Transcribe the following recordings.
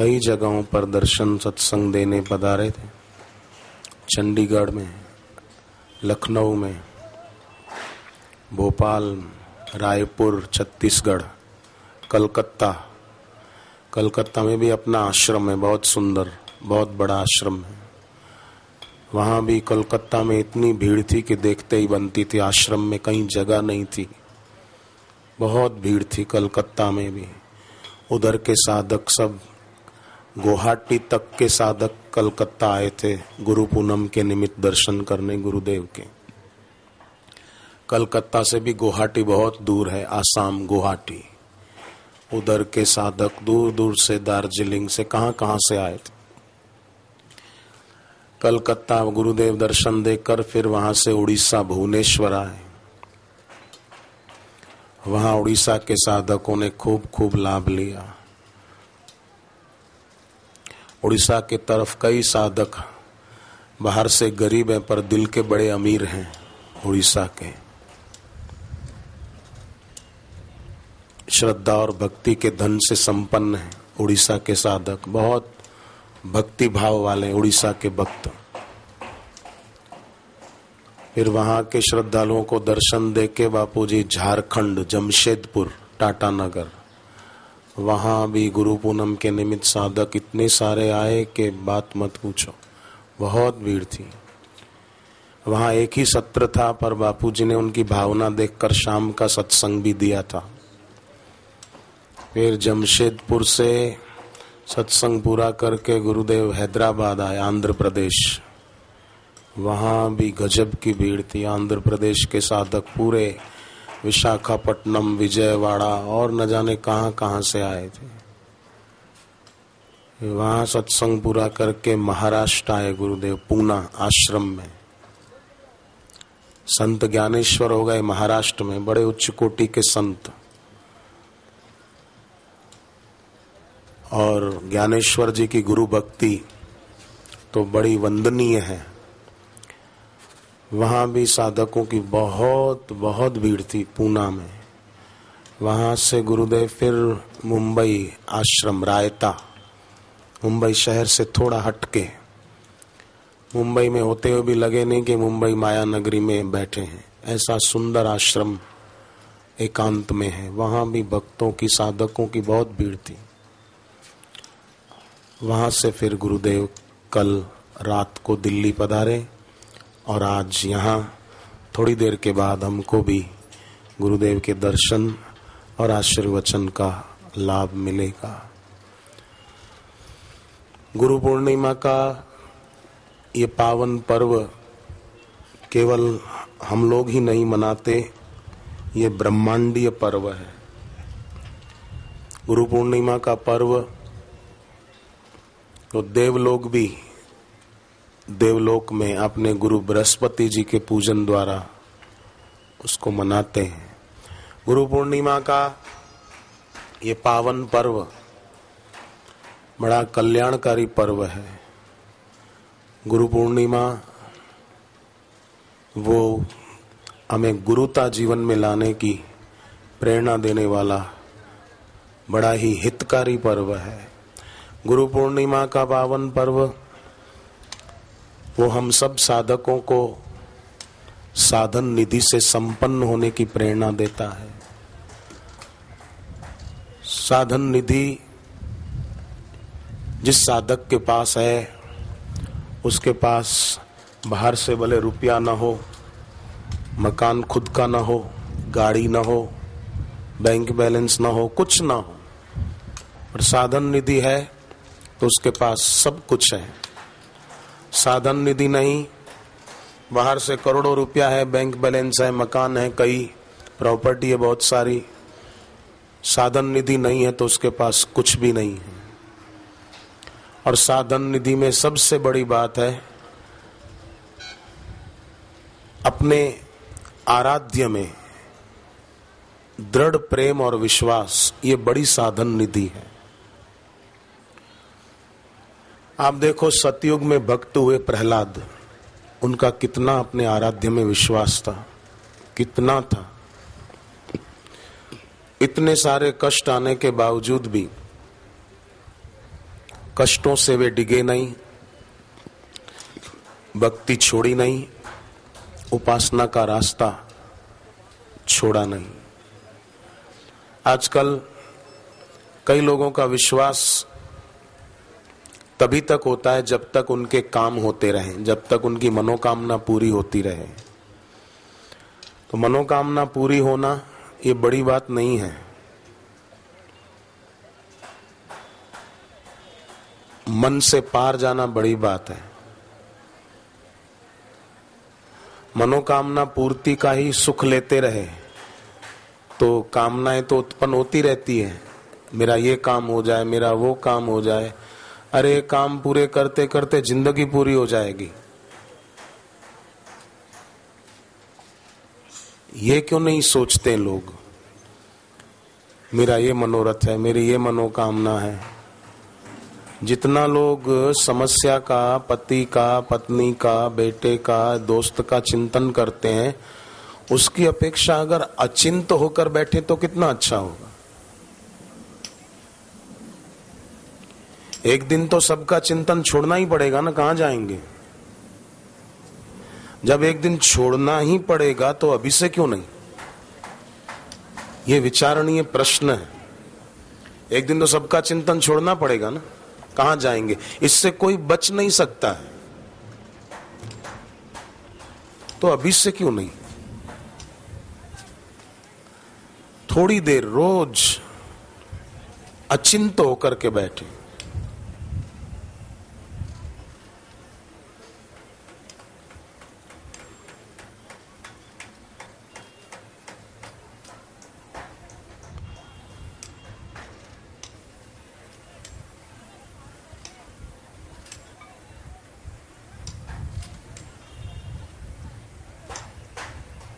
कई जगहों पर दर्शन सत्संग देने पधारे थे। चंडीगढ़ में, लखनऊ में, भोपाल, रायपुर, छत्तीसगढ़, कलकत्ता। कलकत्ता में भी अपना आश्रम है, बहुत सुंदर, बहुत बड़ा आश्रम है। वहाँ भी कलकत्ता में इतनी भीड़ थी कि देखते ही बनती थी, आश्रम में कहीं जगह नहीं थी। बहुत भीड़ थी कलकत्ता में भी। उधर के साधक सब गुवाहाटी तक के साधक कलकत्ता आए थे, गुरु पूनम के निमित्त दर्शन करने गुरुदेव के। कलकत्ता से भी गुवाहाटी बहुत दूर है, आसाम गुवाहाटी। उधर के साधक दूर दूर से दार्जिलिंग से कहाँ कहाँ से आए थे। कलकत्ता गुरुदेव दर्शन देकर फिर वहाँ से उड़ीसा, भुवनेश्वर आए। वहाँ उड़ीसा के साधकों ने खूब खूब लाभ लिया। उड़ीसा के तरफ़ कई साधक बाहर से गरीब हैं, पर दिल के बड़े अमीर हैं उड़ीसा के। श्रद्धा और भक्ति के धन से संपन्न है उड़ीसा के साधक। बहुत भक्ति भाव वाले उड़ीसा के भक्त। फिर वहाँ के श्रद्धालुओं को दर्शन दे के बापू जी झारखंड, जमशेदपुर, टाटा नगर। वहाँ भी गुरु पूनम के निमित्त साधक इतने सारे आए कि बात मत पूछो। बहुत भीड़ थी। वहाँ एक ही सत्र था, पर बापू जी ने उनकी भावना देखकर शाम का सत्संग भी दिया था। फिर जमशेदपुर से सत्संग पूरा करके गुरुदेव हैदराबाद आए, आंध्र प्रदेश। वहाँ भी गजब की भीड़ थी। आंध्र प्रदेश के साधक पूरे विशाखापट्टनम, विजयवाड़ा, और न जाने कहाँ कहाँ से आए थे। वहाँ सत्संग पूरा करके महाराष्ट्र आए गुरुदेव, पूना आश्रम में। संत ज्ञानेश्वर हो गए महाराष्ट्र में, बड़े उच्च कोटि के संत। और ज्ञानेश्वर जी की गुरु भक्ति तो बड़ी वंदनीय है। वहाँ भी साधकों की बहुत बहुत भीड़ थी पूना में। वहाँ से गुरुदेव फिर मुंबई आश्रम, रायता, मुंबई शहर से थोड़ा हटके, मुंबई में होते हुए भी लगे नहीं कि मुंबई माया नगरी में बैठे हैं। ऐसा सुंदर आश्रम एकांत में है। वहाँ भी भक्तों की, साधकों की बहुत भीड़ थी। वहाँ से फिर गुरुदेव कल रात को दिल्ली पधारे। और आज यहाँ थोड़ी देर के बाद हमको भी गुरुदेव के दर्शन और आशीर्वचन का लाभ मिलेगा। गुरु पूर्णिमा का ये पावन पर्व केवल हम लोग ही नहीं मनाते, ये ब्रह्मांडीय पर्व है। गुरु पूर्णिमा का पर्व तो देवलोक भी देवलोक में अपने गुरु बृहस्पति जी के पूजन द्वारा उसको मनाते हैं। गुरु पूर्णिमा का ये पावन पर्व बड़ा कल्याणकारी पर्व है। गुरु पूर्णिमा वो हमें गुरुता जीवन में लाने की प्रेरणा देने वाला बड़ा ही हितकारी पर्व है। गुरु पूर्णिमा का पावन पर्व वो हम सब साधकों को साधन निधि से संपन्न होने की प्रेरणा देता है। साधन निधि जिस साधक के पास है, उसके पास बाहर से भले रुपया ना हो, मकान खुद का ना हो, गाड़ी ना हो, बैंक बैलेंस ना हो, कुछ ना हो और साधन निधि है तो उसके पास सब कुछ है। साधन निधि नहीं। बाहर से करोड़ों रुपया है बैंक बैलेंस है, मकान है, कई प्रॉपर्टी है, बहुत सारी। साधन निधि नहीं है तो उसके पास कुछ भी नहीं है। और साधन निधि में सबसे बड़ी बात है, अपने आराध्य में दृढ़ प्रेम और विश्वास, ये बड़ी साधन निधि है। आप देखो, सतयुग में भक्त हुए प्रहलाद, उनका कितना अपने आराध्य में विश्वास था, कितना था। इतने सारे कष्ट आने के बावजूद भी, कष्टों से वे डिगे नहीं, भक्ति छोड़ी नहीं, उपासना का रास्ता छोड़ा नहीं। आजकल कई लोगों का विश्वास तभी तक होता है जब तक उनके काम होते रहें, जब तक उनकी मनोकामना पूरी होती रहे। तो मनोकामना पूरी होना ये बड़ी बात नहीं है। मन से पार जाना बड़ी बात है। मनोकामना पूर्ति का ही सुख लेते रहे तो कामनाएँ तो उत्पन्न होती रहती है। मेरा ये काम हो जाए, मेरा वो काम हो जाए अरे काम पूरे करते करते ज़िंदगी पूरी हो जाएगी। ये क्यों नहीं सोचते लोग? मेरा ये मनोरथ है, मेरी ये मनोकामना है। जितना लोग समस्या का, पति का, पत्नी का, बेटे का, दोस्त का चिंतन करते हैं, उसकी अपेक्षा अगर अचिंत होकर बैठे तो कितना अच्छा होगा। एक दिन तो सबका चिंतन छोड़ना ही पड़ेगा ना, कहाँ जाएँगे? जब एक दिन छोड़ना ही पड़ेगा तो अभी से क्यों नहीं? ये विचारणीय प्रश्न है। एक दिन तो सबका चिंतन छोड़ना पड़ेगा ना, कहाँ जाएँगे? इससे कोई बच नहीं सकता है। तो अभी से क्यों नहीं? थोड़ी देर रोज अचिंत होकर के बैठे।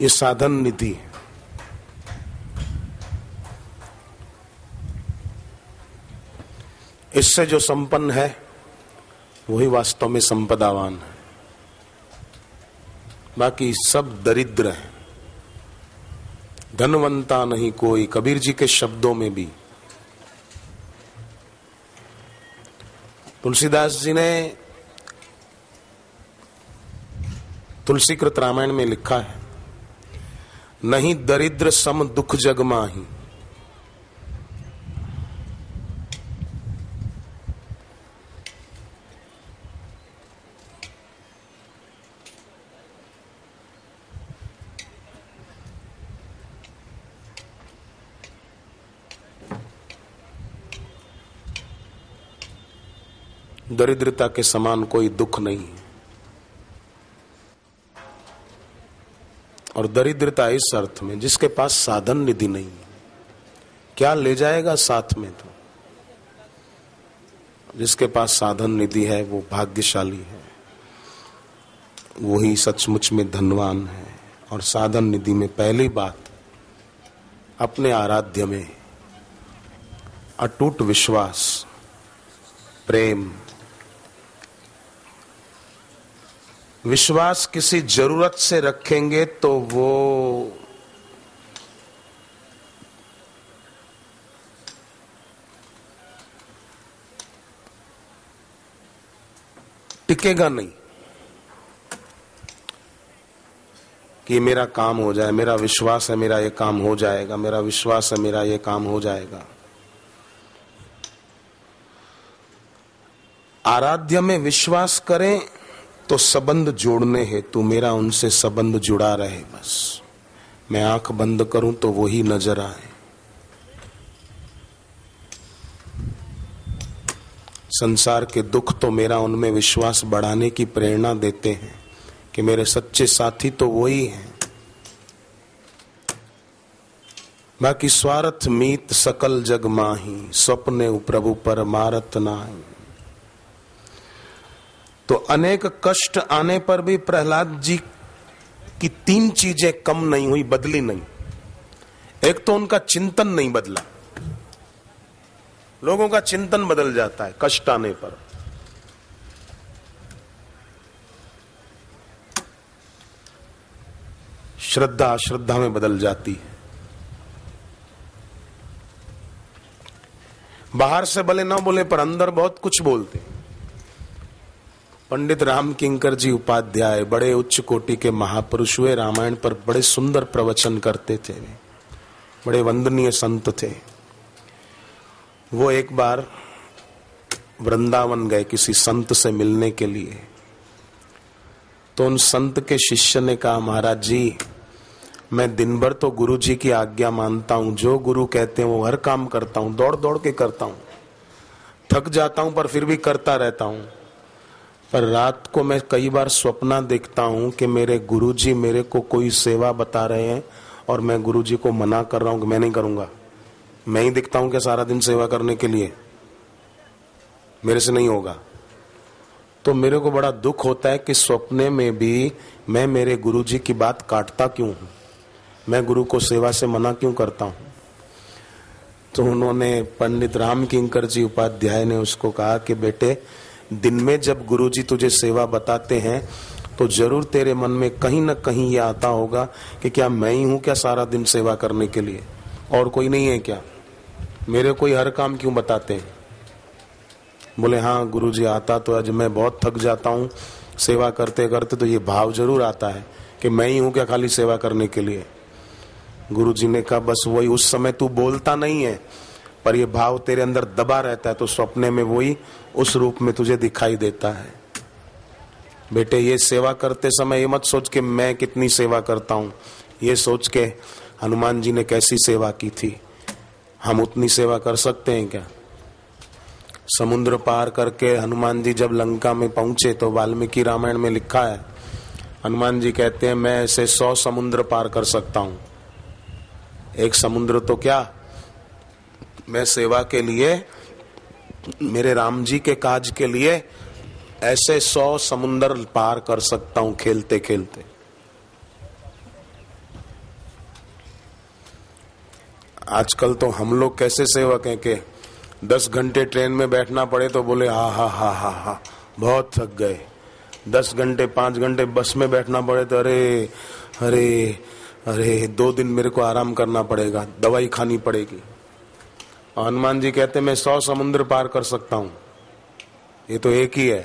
ये साधन निधि है। इससे जो संपन्न है, वही वास्तव में संपदावान है। बाकी सब दरिद्र है। धनवंता नहीं कोई, कबीर जी के शब्दों में भी। तुलसीदास जी ने तुलसीकृत रामायण में लिखा है नहीं दरिद्र सम दुख जग माही। दरिद्रता के समान कोई दुख नहीं है। और दरिद्रता इस अर्थ में, जिसके पास साधन निधि नहीं है। क्या ले जाएगा साथ में तो? जिसके पास साधन निधि है, वो भाग्यशाली है। वही सचमुच में धनवान है। और साधन निधि में पहली बात, अपने आराध्य में अटूट विश्वास, प्रेम विश्वास किसी ज़रूरत से रखेंगे तो वो टिकेगा नहीं कि मेरा काम हो जाए, मेरा विश्वास है, मेरा ये काम हो जाएगा, मेरा विश्वास है, मेरा ये काम हो जाएगा। आराध्य में विश्वास करें तो संबंध जोड़ने हैं, तू मेरा उनसे संबंध जुड़ा रहे बस। मैं आँख बंद करूँ तो वही नज़र आए। संसार के दुख तो मेरा उनमें विश्वास बढ़ाने की प्रेरणा देते हैं, कि मेरे सच्चे साथी तो वही हैं। बाकी स्वार्थ मीत सकल जग माही, स्वप्ने प्रभु पर मारत नाही। तो अनेक कष्ट आने पर भी प्रहलाद जी की तीन चीज़ें कम नहीं हुई, बदली नहीं। एक तो उनका चिंतन नहीं बदला। लोगों का चिंतन बदल जाता है कष्ट आने पर। श्रद्धा श्रद्धा में बदल जाती है। बाहर से भले ना बोले, पर अंदर बहुत कुछ बोलते पंडित राम किंकर जी उपाध्याय बड़े उच्च कोटि के महापुरुष हुए, रामायण पर बड़े सुंदर प्रवचन करते थे। बड़े वंदनीय संत थे। वो एक बार वृंदावन गए किसी संत से मिलने के लिए। तो उन संत के शिष्य ने कहा, महाराज जी, मैं दिन भर तो गुरु जी की आज्ञा मानता हूँ। जो गुरु कहते हैं वो हर काम करता हूँ दौड़ दौड़ के करता हूँ। थक जाता हूँ पर फिर भी करता रहता हूँ। पर रात को मैं कई बार स्वप्न देखता हूँ कि मेरे गुरु जी मेरे को कोई सेवा बता रहे हैं और मैं गुरु जी को मना कर रहा हूँ कि मैं नहीं करूँगा। मैं ही दिखता हूँ कि सारा दिन सेवा करने के लिए। मेरे से नहीं होगा। तो मेरे को बड़ा दुख होता है कि सपने में भी मैं मेरे गुरु जी की बात काटता क्यों हूँ? मैं गुरु को सेवा से मना क्यों करता हूँ? तो उन्होंने पंडित राम किंकर जी उपाध्याय ने उसको कहा कि बेटे दिन में जब गुरु जी तुझे सेवा बताते हैं तो ज़रूर तेरे मन में कहीं ना कहीं ये आता होगा कि क्या मैं ही हूँ क्या सारा दिन सेवा करने के लिए? और कोई नहीं है क्या? मेरे कोई हर काम क्यों बताते हैं? बोले हाँ गुरु जी आता तो आज मैं बहुत थक जाता हूँ सेवा करते करते तो ये भाव ज़रूर आता है कि मैं ही हूँ क्या खाली सेवा करने के लिए? गुरु जी ने कहा, बस वही, उस समय तू बोलता नहीं है, पर ये भाव तेरे अंदर दबा रहता है तो सपने में वही उस रूप में तुझे दिखाई देता है। बेटे, ये सेवा करते समय ये मत सोच के मैं कितनी सेवा करता हूँ। ये सोच के हनुमान जी ने कैसी सेवा की थी? हम उतनी सेवा कर सकते हैं क्या? समुद्र पार करके हनुमान जी जब लंका में पहुँचे तो वाल्मीकि रामायण में लिखा है, हनुमान जी कहते हैं, मैं ऐसे सौ समुद्र पार कर सकता हूँ। एक समुद्र तो क्या? मैं सेवा के लिए मेरे राम जी के काज के लिए ऐसे सौ समुन्दर पार कर सकता हूँ खेलते खेलते। आजकल तो हम लोग कैसे सेवक हैं कि दस घंटे ट्रेन में बैठना पड़े तो बोले, हा हा हा हा हा, बहुत थक गए। दस घंटे, पाँच घंटे बस में बैठना पड़े तो अरे अरे अरे, दो दिन मेरे को आराम करना पड़ेगा, दवाई खानी पड़ेगी। हनुमान जी कहते मैं सौ समुद्र पार कर सकता हूँ। ये तो एक ही है।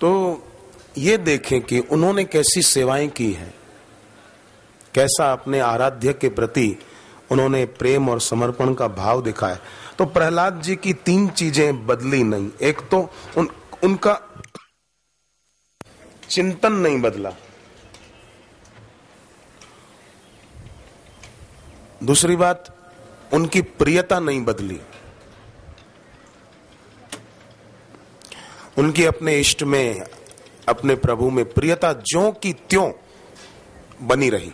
तो ये देखें कि उन्होंने कैसी सेवाएँ की हैं। कैसा अपने आराध्य के प्रति उन्होंने प्रेम और समर्पण का भाव दिखाया। तो प्रहलाद जी की तीन चीज़ें बदली नहीं। एक तो उन, उनका चिंतन नहीं बदला। दूसरी बात, उनकी प्रियता नहीं बदली। उनकी अपने इष्ट में, अपने प्रभु में प्रियता ज्यो की त्यों बनी रही।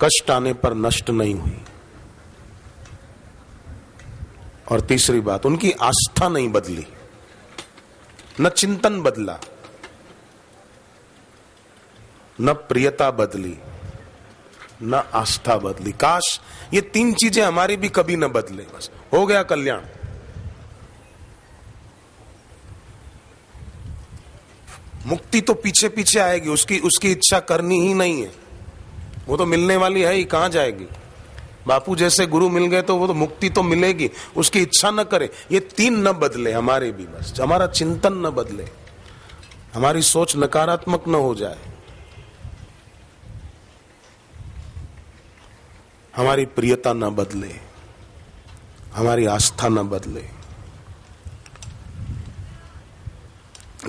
कष्ट आने पर नष्ट नहीं हुई। और तीसरी बात, उनकी आस्था नहीं बदली। न चिंतन बदला। न प्रियता बदली, न आस्था बदली। काश ये तीन चीज़ें हमारी भी कभी न बदले। बस, हो गया कल्याण। मुक्ति तो पीछे पीछे आएगी, उसकी उसकी इच्छा करनी ही नहीं है। वो तो मिलने वाली है ही, कहाँ जाएगी? बापू जैसे गुरु मिल गए तो वो तो मुक्ति तो मिलेगी। उसकी इच्छा न करे। ये तीन न बदले हमारे भी बस। हमारा चिंतन न बदले। हमारी सोच नकारात्मक न हो जाए। हमारी प्रियता न बदले, हमारी आस्था न बदले।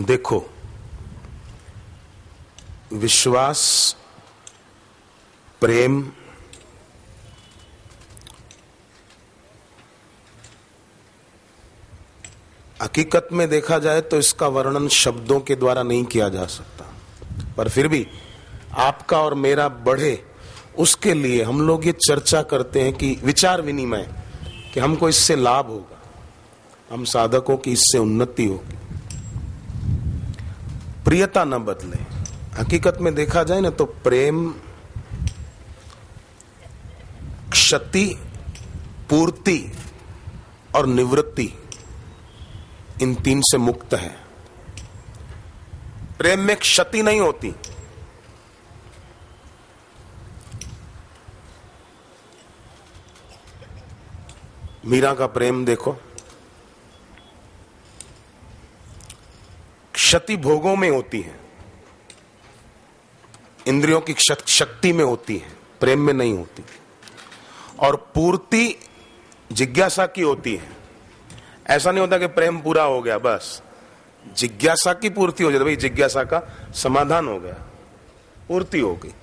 देखो, विश्वास, प्रेम, हकीकत में देखा जाए तो इसका वर्णन शब्दों के द्वारा नहीं किया जा सकता। पर फिर भी आपका और मेरा बढ़े उसके लिए हम लोग ये चर्चा करते हैं कि विचार विनिमय, कि हमको इससे लाभ होगा। हम साधकों की इससे उन्नति होगी। प्रियता न बदले। हकीकत में देखा जाए ना तो प्रेम, क्षति, पूर्ति और निवृत्ति इन तीन से मुक्त है। प्रेम में क्षति नहीं होती। मीरा का प्रेम देखो। क्षति भोगों में होती है। इंद्रियों की शक्ति में होती है। प्रेम में नहीं होती। और पूर्ति जिज्ञासा की होती है। ऐसा नहीं होता कि प्रेम पूरा हो गया, बस। जिज्ञासा की पूर्ति हो जाती भाई, जिज्ञासा का समाधान हो गया। पूर्ति हो गई।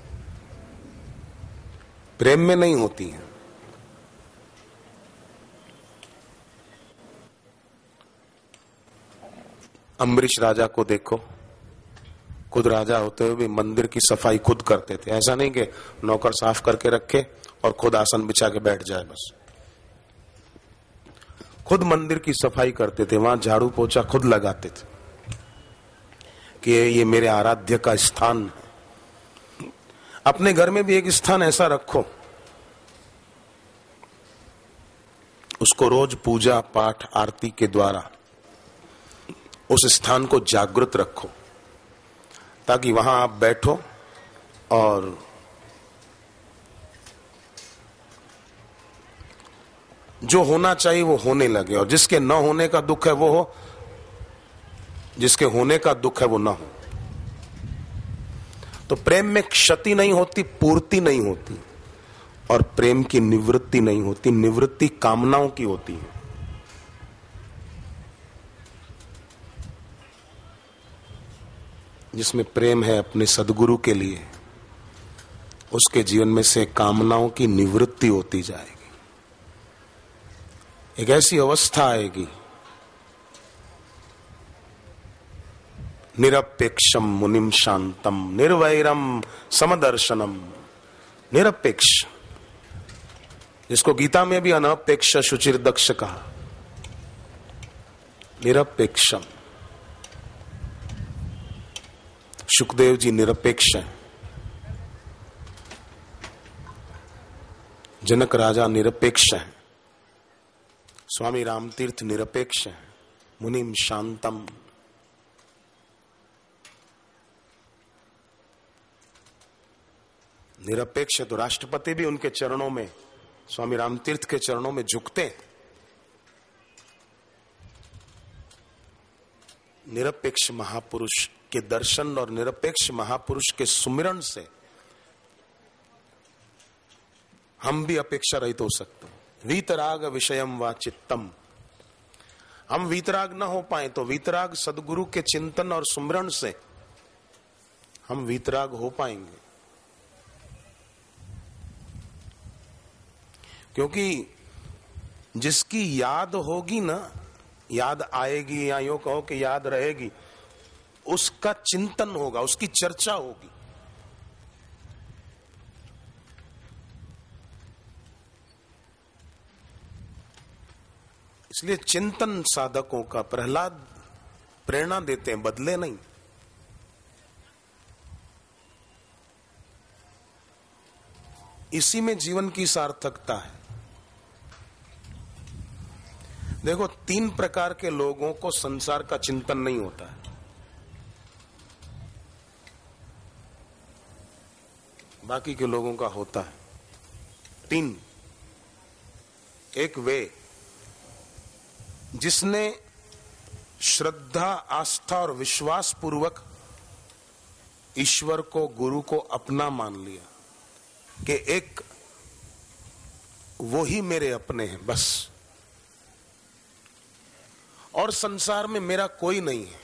प्रेम में नहीं होती है। अम्बरीश राजा को देखो। खुद राजा होते हुए भी मंदिर की सफ़ाई खुद करते थे। ऐसा नहीं कि नौकर साफ़ करके रखे और खुद आसन बिछा के बैठ जाए बस। खुद मंदिर की सफ़ाई करते थे। वहाँ झाड़ू पोछा खुद लगाते थे कि ये मेरे आराध्य का स्थान है। अपने घर में भी एक स्थान ऐसा रखो। उसको रोज पूजा, पाठ, आरती के द्वारा उस स्थान को जागृत रखो, ताकि वहाँ आप बैठो और जो होना चाहिए वो होने लगे, और जिसके न होने का दुख है वो हो, जिसके होने का दुख है वो ना हो। तो प्रेम में क्षति नहीं होती, पूर्ति नहीं होती, और प्रेम की निवृत्ति नहीं होती, निवृत्ति कामनाओं की होती है। जिसमें प्रेम है अपने सदगुरु के लिए, उसके जीवन में से कामनाओं की निवृत्ति होती जाएगी। एक ऐसी अवस्था आएगी। निरपेक्षम मुनिम शांतम, निर्वैरम समदर्शनम। निरपेक्ष, जिसको गीता में भी अनपेक्ष शुचिर दक्ष कहा। निरपेक्षम। सुखदेव जी निरपेक्ष हैं। जनक राजा निरपेक्ष हैं। स्वामी रामतीर्थ निरपेक्ष हैं। मुनिम शांतम। निरपेक्ष तो राष्ट्रपति भी उनके चरणों में, स्वामी रामतीर्थ के चरणों में झुकते निरपेक्ष महापुरुष के दर्शन और निरपेक्ष महापुरुष के सुमिरण से हम भी अपेक्षा रहित हो सकते हैं। वीतराग विषयम व चित्तम। हम वीतराग न हो पाए तो वीतराग सदगुरु के चिंतन और सुमरण से हम वीतराग हो पाएँगे। क्योंकि जिसकी याद होगी ना याद आएगी या यो कहो कि याद रहेगी, उसका चिंतन होगा, उसकी चर्चा होगी। इसलिए चिंतन साधकों का प्रहलाद प्रेरणा देते हैं, बदले नहीं। इसी में जीवन की सार्थकता है। देखो, तीन प्रकार के लोगों को संसार का चिंतन नहीं होता है। बाकी के लोगों का होता है। तीन, एक वे, जिसने श्रद्धा, आस्था और विश्वास पूर्वक ईश्वर को, गुरु को अपना मान लिया कि एक, वो ही मेरे अपने हैं, बस। और संसार में मेरा कोई नहीं है।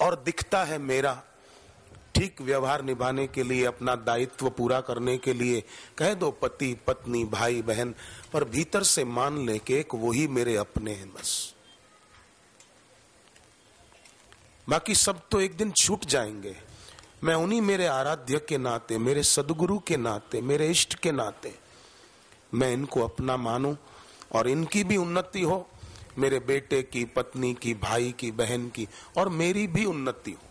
और दिखता है मेरा ठीक व्यवहार निभाने के लिए, अपना दायित्व पूरा करने के लिए। कह दो पति, पत्नी, भाई, बहन, पर भीतर से मान ले के एक वही मेरे अपने हैं बस। बाकी सब तो एक दिन छूट जाएँगे। मैं उन्हीं मेरे आराध्य के नाते, मेरे सदगुरु के नाते, मेरे इष्ट के नाते। मैं इनको अपना मानूं और इनकी भी उन्नति हो, मेरे बेटे की, पत्नी की, भाई की, बहन की, और मेरी भी उन्नति हो।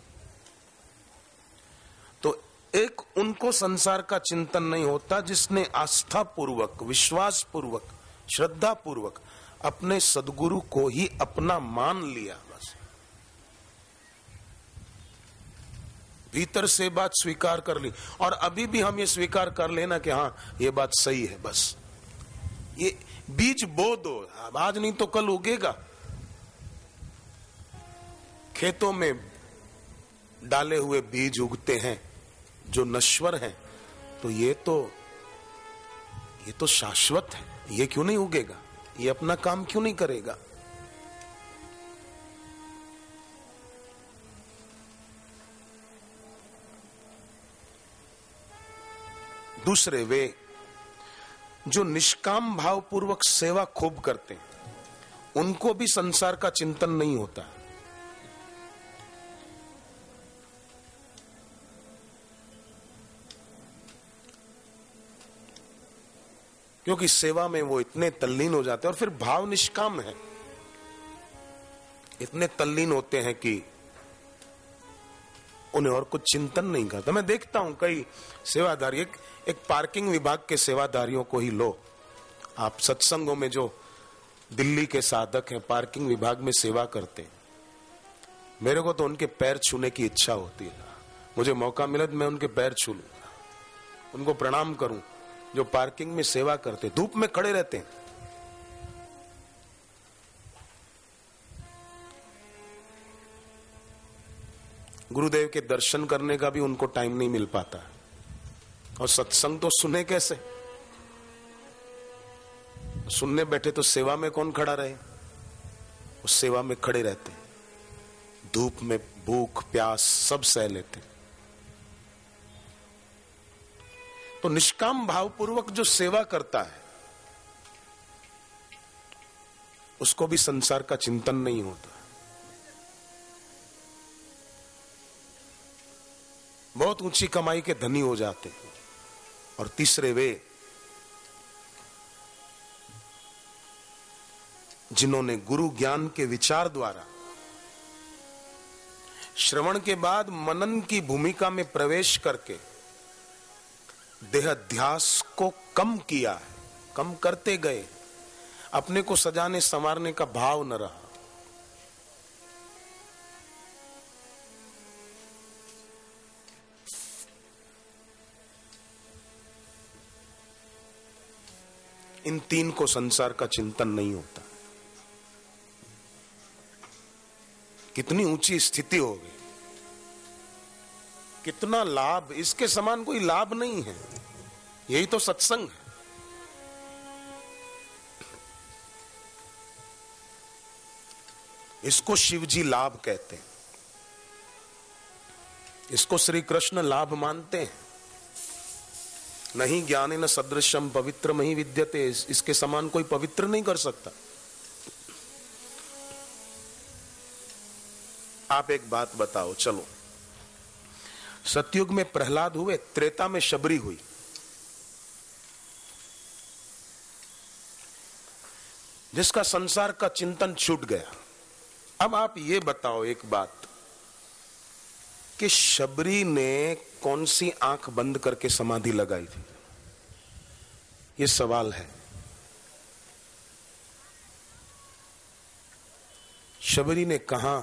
तो एक उनको संसार का चिंतन नहीं होता जिसने आस्था पूर्वक विश्वास पूर्वक श्रद्धा पूर्वक अपने सदगुरु को ही अपना मान लिया बस। भीतर से बात स्वीकार कर ली। और अभी भी हम ये स्वीकार कर लेना कि हाँ ये बात सही है बस। ये बीज बो दो आज नहीं तो कल उगेगा। खेतों में डाले हुए बीज उगते हैं, जो नश्वर हैं तो ये तो ये तो शाश्वत है। ये क्यों नहीं उगेगा? ये अपना काम क्यों नहीं करेगा? दूसरे वे जो निष्काम भाव पूर्वक सेवा खूब करते हैं, उनको भी संसार का चिंतन नहीं होता। क्योंकि सेवा में वो इतने तल्लीन हो जाते हैं और फिर भाव निष्काम है। इतने तल्लीन होते हैं कि उन्हें और कुछ चिंतन नहीं करता। मैं देखता हूँ कई सेवादारी एक, एक पार्किंग विभाग के सेवादारियों को ही लो। आप सत्संगों में जो दिल्ली के साधक हैं पार्किंग विभाग में सेवा करते हैं। मेरे को तो उनके पैर छूने की इच्छा होती है। मुझे मौका मिले तो मैं उनके पैर छू लूँगा। उनको प्रणाम करूँ जो पार्किंग में सेवा करते धूप में खड़े रहते हैं। गुरुदेव के दर्शन करने का भी उनको टाइम नहीं मिल पाता। और सत्संग तो सुने कैसे? सुनने बैठे तो सेवा में कौन खड़ा रहे? उस सेवा में खड़े रहते। धूप में भूख, प्यास सब सह लेते। तो निष्काम भावपूर्वक जो सेवा करता है, उसको भी संसार का चिंतन नहीं होता। बहुत ऊँची कमाई के धनी हो जाते हैं। और तीसरे वे, जिन्होंने गुरु ज्ञान के विचार द्वारा श्रवण के बाद मनन की भूमिका में प्रवेश करके देहाध्यास को कम किया है, कम करते गए। अपने को सजाने, संवारने का भाव न रहा। इन तीन को संसार का चिंतन नहीं होता। कितनी ऊँची स्थिति होगी। कितना लाभ, इसके समान कोई लाभ नहीं है। यही तो सत्संग है। इसको शिवजी लाभ कहते हैं। इसको श्री कृष्ण लाभ मानते हैं। नहीं ज्ञान न सदृशम, पवित्र मही विद्यते। इसके समान कोई पवित्र नहीं कर सकता। आप एक बात बताओ, चलो। सतयुग में प्रहलाद हुए, त्रेता में शबरी हुई। जिसका संसार का चिंतन छूट गया। अब आप ये बताओ एक बात। कि शबरी ने कौन सी आँख बंद करके समाधि लगाई थी? ये सवाल है। शबरी ने कहा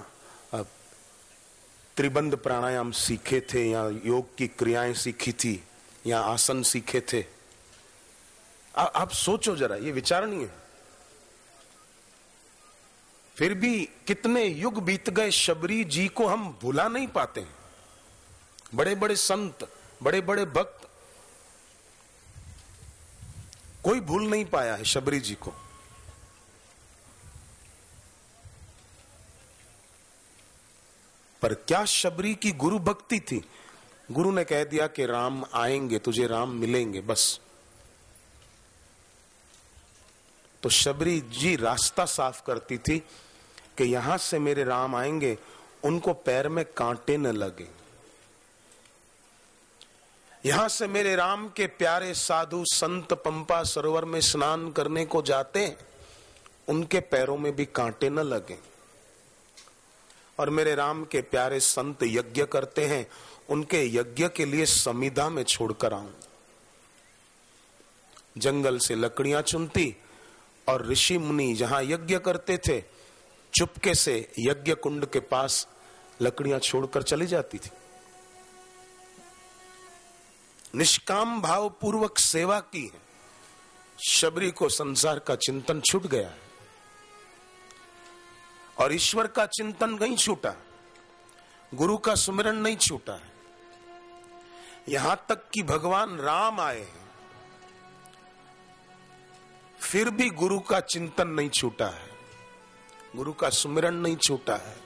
त्रिबंध प्राणायाम सीखे थे या योग की क्रियाएँ सीखी थी या आसन सीखे थे? आ, आप सोचो जरा ये विचारणीय है। फिर भी कितने युग बीत गए शबरी जी को हम भुला नहीं पाते हैं। बड़े बड़े संत बड़े बड़े भक्त। कोई भूल नहीं पाया है शबरी जी को। पर क्या शबरी की गुरु भक्ति थी? गुरु ने कह दिया कि राम आएँगे, तुझे राम मिलेंगे, बस। तो शबरी जी रास्ता साफ़ करती थी कि यहाँ से मेरे राम आएँगे, उनको पैर में कांटे न लगे। यहाँ से मेरे राम के प्यारे साधु संत पंपा सरोवर में स्नान करने को जाते हैं, उनके पैरों में भी कांटे न लगे। और मेरे राम के प्यारे संत यज्ञ करते हैं, उनके यज्ञ के लिए समिधा में छोड़कर आऊँ। जंगल से लकड़ियाँ चुनती और ऋषि मुनि जहाँ यज्ञ करते थे, चुपके से यज्ञ कुंड के पास लकड़ियाँ छोड़कर चली जाती थी। निष्काम भाव पूर्वक सेवा की है। शबरी को संसार का चिंतन छूट गया है। और ईश्वर का चिंतन नहीं छूटा। गुरु का सुमिरन नहीं छूटा है। यहाँ तक कि भगवान राम आए हैं। फिर भी गुरु का चिंतन नहीं छूटा है। गुरु का सुमिरन नहीं छूटा है।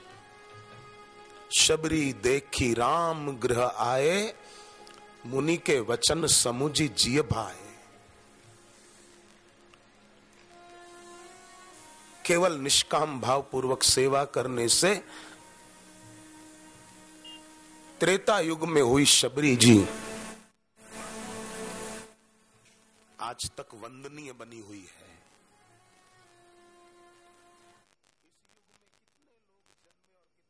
शबरी देखी राम गृह आए मुनि के वचन समुझी जिय भाए। केवल निष्काम भाव पूर्वक सेवा करने से त्रेता युग में हुई शबरी जी आज तक वंदनीय बनी हुई है।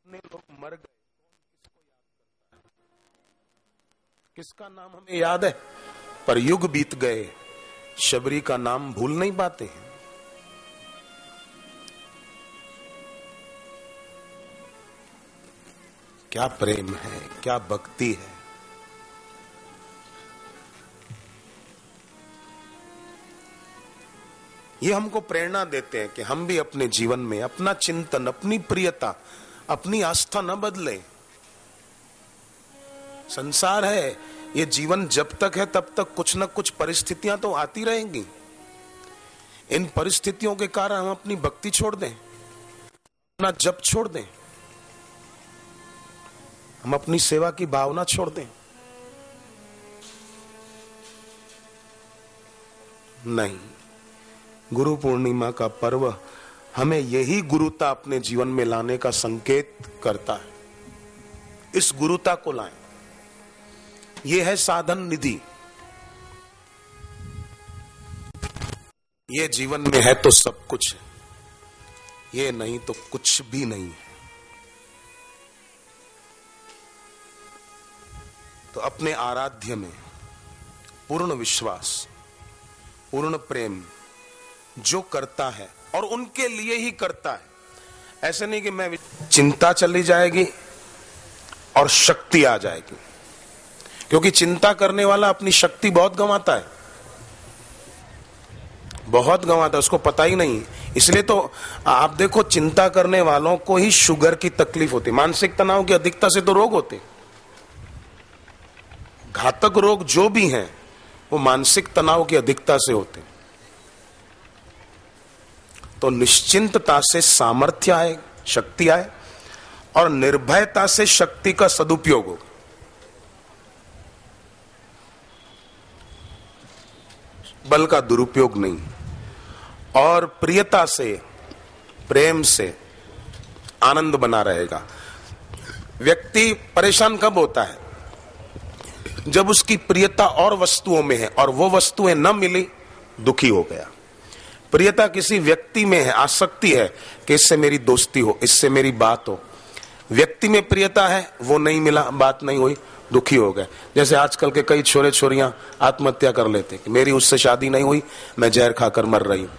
लोग मर गए? किसका नाम हमें याद है? पर युग बीत गए, शबरी का नाम भूल नहीं पाते हैं। क्या प्रेम है, क्या भक्ति है? ये हमको प्रेरणा देते हैं कि हम भी अपने जीवन में अपना चिंतन, अपनी प्रियता, अपनी आस्था न बदले। संसार है, ये जीवन जब तक है, तब तक कुछ न कुछ परिस्थितियाँ तो आती रहेंगी। इन परिस्थितियों के कारण हम अपनी भक्ति छोड़ दें, अपना जप छोड़ दें, हम अपनी सेवा की भावना छोड़ दें। नहीं, गुरु पूर्णिमा का पर्व हमें यही गुरुता अपने जीवन में लाने का संकेत करता है। इस गुरुता को लाएँ। यह है साधन निधि। ये जीवन में है तो सब कुछ है। ये नहीं तो कुछ भी नहीं है। तो अपने आराध्य में पूर्ण विश्वास, पूर्ण प्रेम जो करता है और उनके लिए ही करता है। ऐसे नहीं कि मैं चिंता चली जाएगी और शक्ति आ जाएगी। क्योंकि चिंता करने वाला अपनी शक्ति बहुत गंवाता है। बहुत गंवाता है, उसको पता ही नहीं। इसलिए तो आप देखो, चिंता करने वालों को ही शुगर की तकलीफ़ होती मानसिक तनाव की अधिकता से तो रोग होते घातक रोग जो भी हैं, वो मानसिक तनाव की अधिकता से होते तो निश्चिंतता से सामर्थ्य आए, शक्ति आए, और निर्भयता से शक्ति का सदुपयोग हो। बल का दुरुपयोग नहीं। और प्रियता से, प्रेम से आनंद बना रहेगा। व्यक्ति परेशान कब होता है? जब उसकी प्रियता और वस्तुओं में है और वो वस्तुएँ न मिली, दुखी हो गया। प्रियता किसी व्यक्ति में है, आसक्ति है कि इससे मेरी दोस्ती हो, इससे मेरी बात हो। व्यक्ति में प्रियता है, वो नहीं मिला, बात नहीं हुई। दुखी हो गए। जैसे आजकल के कई छोरे छोरियाँ आत्महत्या कर लेते कि मेरी उससे शादी नहीं हुई, मैं जहर खाकर मर रही हूँ।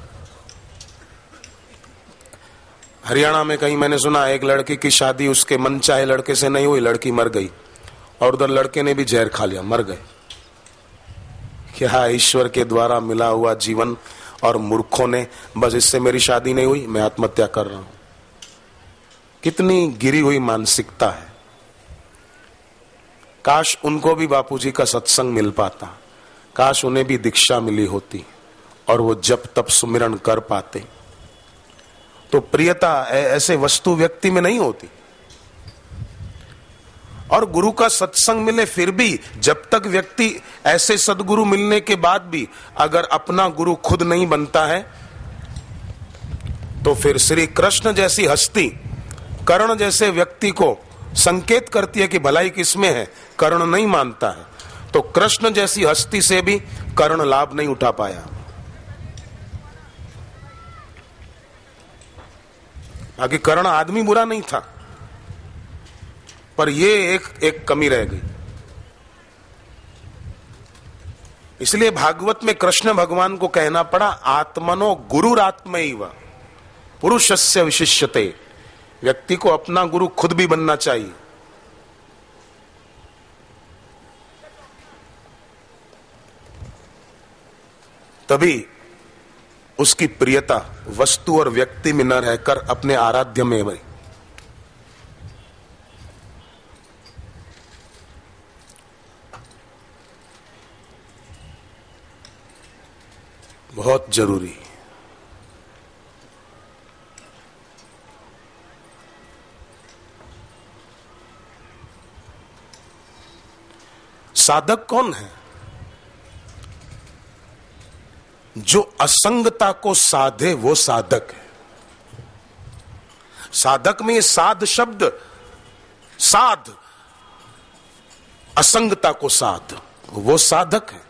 हरियाणा में कहीं मैंने सुना, एक लड़की की शादी उसके मन चाहे लड़के से नहीं हुई, लड़की मर गई। और उधर लड़के ने भी जहर खा लिया, मर गए। क्या ईश्वर के द्वारा मिला हुआ जीवन और मूर्खों ने बस इससे मेरी शादी नहीं हुई, मैं आत्महत्या कर रहा हूँ। कितनी गिरी हुई मानसिकता है। काश उनको भी बापूजी का सत्संग मिल पाता। काश उन्हें भी दीक्षा मिली होती और वो जब तब सुमिरन कर पाते। तो प्रियता ऐसे वस्तु व्यक्ति में नहीं होती। और गुरु का सत्संग मिले फिर भी जब तक व्यक्ति ऐसे सदगुरु मिलने के बाद भी अगर अपना गुरु खुद नहीं बनता है तो फिर श्री कृष्ण जैसी हस्ती, कर्ण जैसे व्यक्ति को संकेत करती है कि भलाई किसमें है? कर्ण नहीं मानता है। तो कृष्ण जैसी हस्ती से भी कर्ण लाभ नहीं उठा पाया। बाकी कर्ण आदमी बुरा नहीं था, पर ये एक एक कमी रह गई। इसलिए भागवत में कृष्ण भगवान को कहना पड़ा, आत्मनो गुरुरात्म पुरुष से विशिष्यते। व्यक्ति को अपना गुरु खुद भी बनना चाहिए। तभी उसकी प्रियता वस्तु और व्यक्ति में न रहकर अपने आराध्य में भाई बहुत ज़रूरी। साधक कौन है? जो असंगता को साधे, वो साधक है। साधक में साध शब्द, साध, असंगता को साध, वो साधक है।